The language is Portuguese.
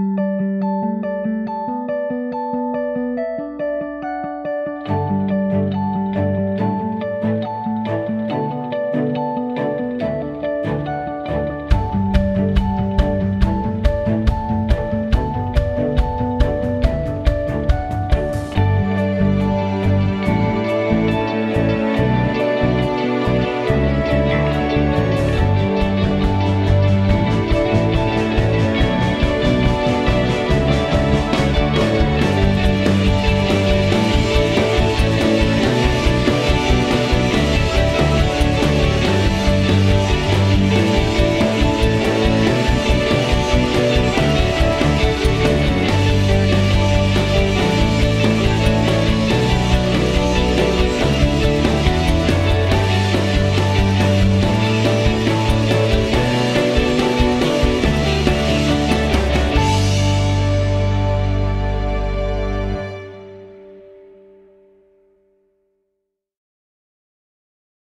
Música